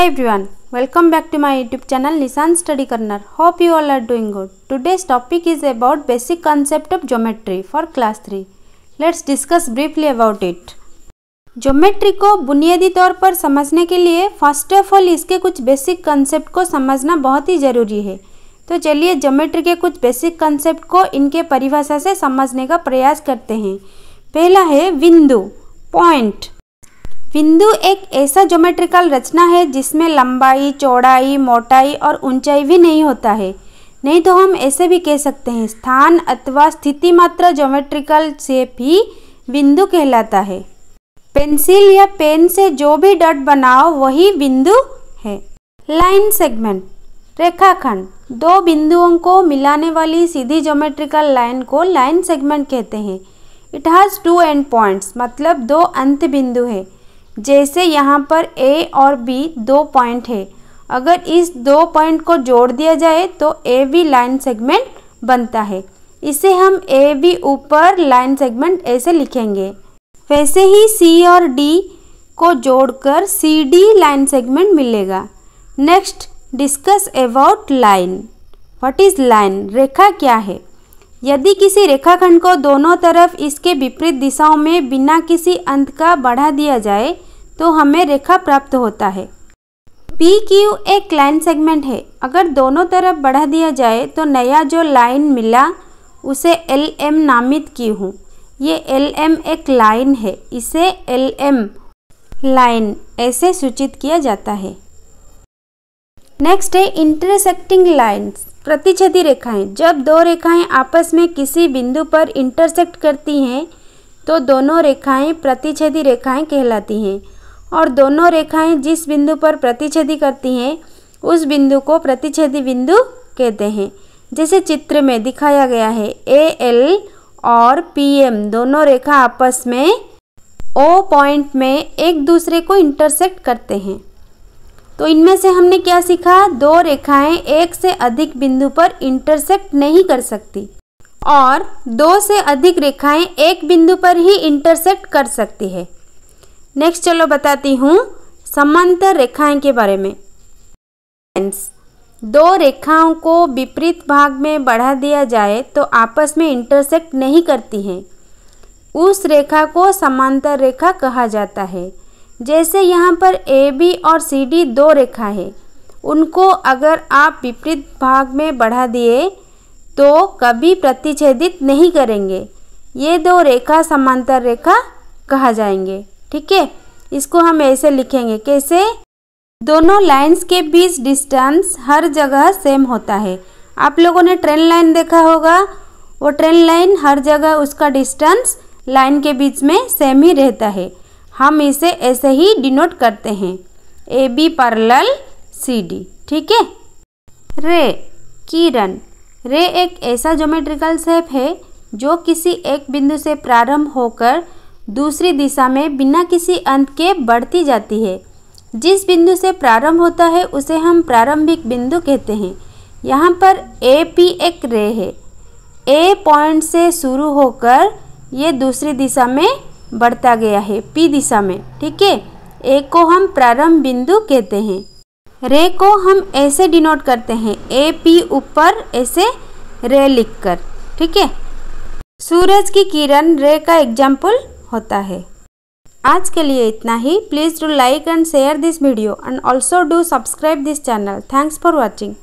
Hi everyone, welcome back to my YouTube channel Nissan Study Corner. Hope you all are doing good. Today's topic is about basic concept of geometry for class 3. Let's discuss briefly about it. Geometry को बुनियादी तौर पर समझने के लिए first of all इसके कुछ basic concept को समझना बहुत ही ज़रूरी है तो चलिए ज्योमेट्री के कुछ बेसिक कंसेप्ट को इनके परिभाषा से समझने का प्रयास करते हैं पहला है बिंदु पॉइंट बिंदु एक ऐसा ज्योमेट्रिकल रचना है जिसमें लंबाई, चौड़ाई, मोटाई और ऊंचाई भी नहीं होता है। नहीं तो हम ऐसे भी कह सकते हैं, स्थान अथवा स्थिति मात्र ज्योमेट्रिकल शेप ही बिंदु कहलाता है। पेंसिल या पेन से जो भी डॉट बनाओ, वही बिंदु है। लाइन सेगमेंट, रेखाखंड, दो बिंदुओं को मिलाने वाली सीधी ज्योमेट्रिकल लाइन को लाइन सेगमेंट कहते हैं। It has two end points मतलब दो अंत बिंदु है। जैसे यहाँ पर ए और बी दो पॉइंट है। अगर इस दो पॉइंट को जोड़ दिया जाए तो ए बी लाइन सेगमेंट बनता है। इसे हम ए बी ऊपर लाइन सेगमेंट ऐसे लिखेंगे। वैसे ही सी और डी को जोड़कर सी डी लाइन सेगमेंट मिलेगा। Next discuss about line what is line रेखा क्या है? यदि किसी रेखाखंड को दोनों तरफ़ इसके विपरीत दिशाओं में बिना किसी अंत का बढ़ा दिया जाए तो हमें रेखा प्राप्त होता है। पी क्यू एक लाइन सेगमेंट है। अगर दोनों तरफ़ बढ़ा दिया जाए तो नया जो लाइन मिला, उसे एल एम नामित की हूँ ये एल एम एक लाइन है। इसे एल एम लाइन ऐसे सूचित किया जाता है। नेक्स्ट है इंटरसेक्टिंग लाइन्स प्रतिच्छेदी रेखाएँ। जब दो रेखाएँ आपस में किसी बिंदु पर इंटरसेक्ट करती हैं तो दोनों रेखाएँ प्रतिच्छेदी रेखाएँ कहलाती हैं। और दोनों रेखाएँ जिस बिंदु पर प्रतिच्छेदी करती हैं, उस बिंदु को प्रतिच्छेदी बिंदु कहते हैं। जैसे चित्र में दिखाया गया है ए एल और पी एम दोनों रेखा आपस में ओ पॉइंट में एक दूसरे को इंटरसेक्ट करते हैं। तो इनमें से हमने क्या सीखा? दो रेखाएँ एक से अधिक बिंदु पर इंटरसेक्ट नहीं कर सकती और दो से अधिक रेखाएँ एक बिंदु पर ही इंटरसेक्ट कर सकती है। नेक्स्ट चलो बताती हूँ समांतर रेखाएँ के बारे में। दो रेखाओं को विपरीत भाग में बढ़ा दिया जाए तो आपस में इंटरसेक्ट नहीं करती हैं। उस रेखा को समांतर रेखा कहा जाता है। जैसे यहाँ पर ए बी और सी डी दो रेखा है। उनको अगर आप विपरीत भाग में बढ़ा दिए तो कभी प्रतिच्छेदित नहीं करेंगे। ये दो रेखा समांतर रेखा कहा जाएँगे। ठीक है? इसको हम ऐसे लिखेंगे, कैसे? दोनों लाइंस के बीच डिस्टेंस हर जगह सेम होता है। आप लोगों ने ट्रेन लाइन देखा होगा। वो ट्रेन लाइन हर जगह उसका डिस्टेंस लाइन के बीच में सेम ही रहता है। हम इसे ऐसे ही डिनोट करते हैं। A B parallel C D ठीक है? रे, किरण। रे एक ऐसा ज्योमेट्रिकल शेप है जो किसी एक बिंदु से प्रारंभ होकर दूसरी दिशा में बिना किसी अंत के बढ़ती जाती है। जिस बिंदु से प्रारंभ होता है, उसे हम प्रारंभिक बिंदु कहते हैं। यहाँ पर ए पी एक रे है। ए पॉइंट से शुरू होकर ये दूसरी दिशा में बढ़ता गया है पी दिशा में, ठीक है? ए को हम प्रारंभ बिंदु कहते हैं। रे को हम ऐसे डिनोट करते हैं ए पी ऊपर ऐसे रे लिखकर, ठीक है? सूरज की किरण रे का एग्ज़ाम्पल होता है। आज के लिए इतना ही। Please do like and share this video and also do subscribe this channel thanks for watching